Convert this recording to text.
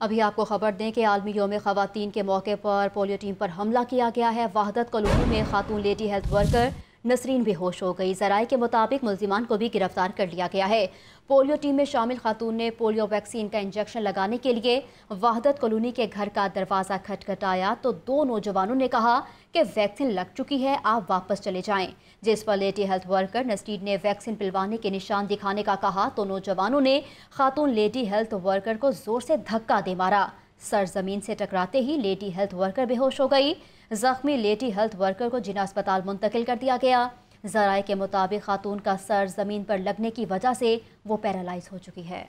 अभी आपको खबर दें कि आलमी योम खातन के मौके पर पोलियो टीम पर हमला किया गया है। वाहदत कॉलोनी में खातून लेडी हेल्थ वर्कर नसरीन बेहोश हो गई। जराये के मुताबिक मुलजिमान को भी गिरफ़्तार कर लिया गया है। पोलियो टीम में शामिल खातून ने पोलियो वैक्सीन का इंजेक्शन लगाने के लिए वाहदत कॉलोनी के घर का दरवाज़ा खटखटाया। तो दो नौजवानों ने कहा कि वैक्सीन लग चुकी है, आप वापस चले जाएँ। जिस पर लेडी हेल्थ वर्कर नसरीन ने वैक्सीन पिलवाने के निशान दिखाने का कहा तो नौजवानों ने खातून लेडी हेल्थ वर्कर को ज़ोर से धक्का दे मारा। सर ज़मीन से टकराते ही लेडी हेल्थ वर्कर बेहोश हो गई। जख्मी लेडी हेल्थ वर्कर को जिला अस्पताल मुंतकिल कर दिया गया। जराए के मुताबिक खातून का सर ज़मीन पर लगने की वजह से वो पैरालाइज हो चुकी है।